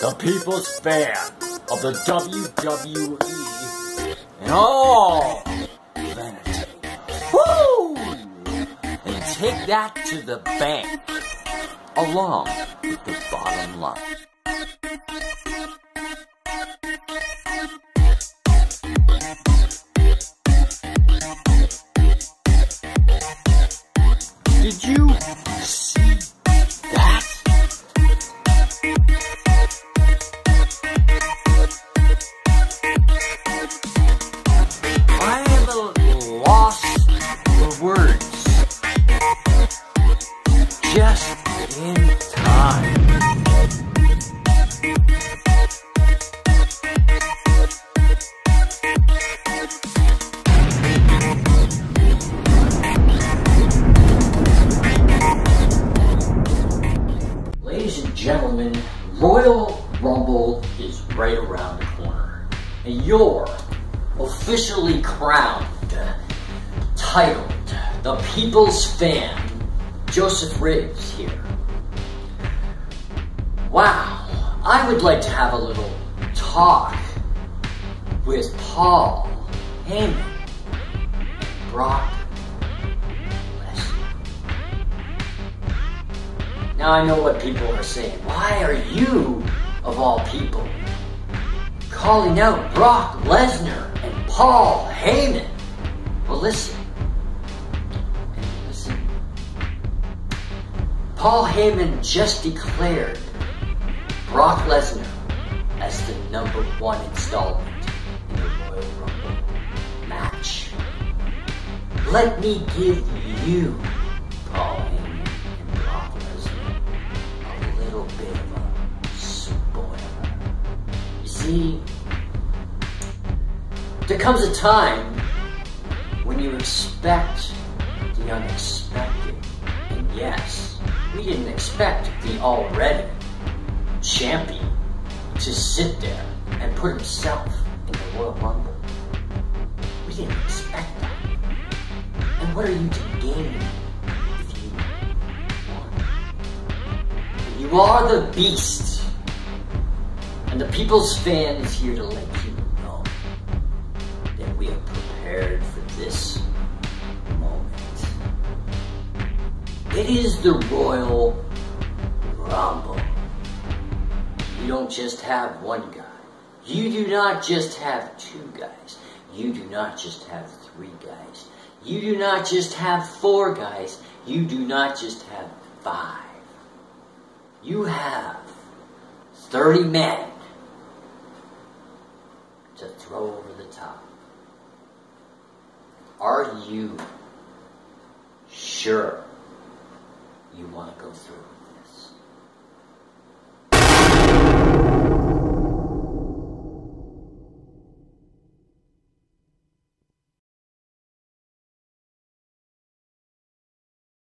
The people's fan of the WWE and all. Woo! And take that to the bank along with the bottom line. Did you right around the corner. And you're officially crowned, titled, the People's Fan, Joseph Riggs here. Wow, I would like to have a little talk with Paul Heyman, Brock. Now I know what people are saying. Why are you, of all people, calling out Brock Lesnar and Paul Heyman? Well, listen. Listen. Paul Heyman just declared Brock Lesnar as the number one installment in the Royal Rumble match. Let me give you, See, there comes a time when you expect the unexpected. And yes, we didn't expect the already champion to sit there and put himself in the Royal Rumble. We didn't expect that. And what are you to gain if you won? You are the beast. And the people's fan is here to let you know that we are prepared for this moment. It is the Royal Rumble. You don't just have one guy. You do not just have two guys. You do not just have three guys. You do not just have four guys. You do not just have five. You have 30 men throw over the top. Are you sure you want to go through?